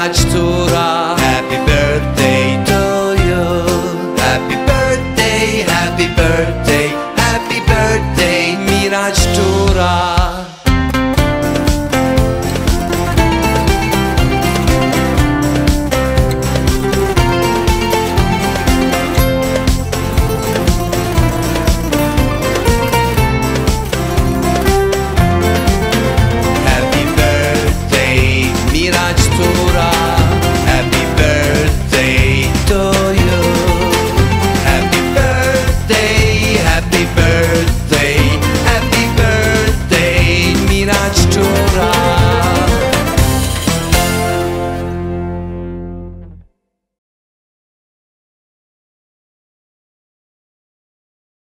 Raj Tura. Happy birthday to you. Happy birthday, happy birthday, happy birthday, Miraj Tura.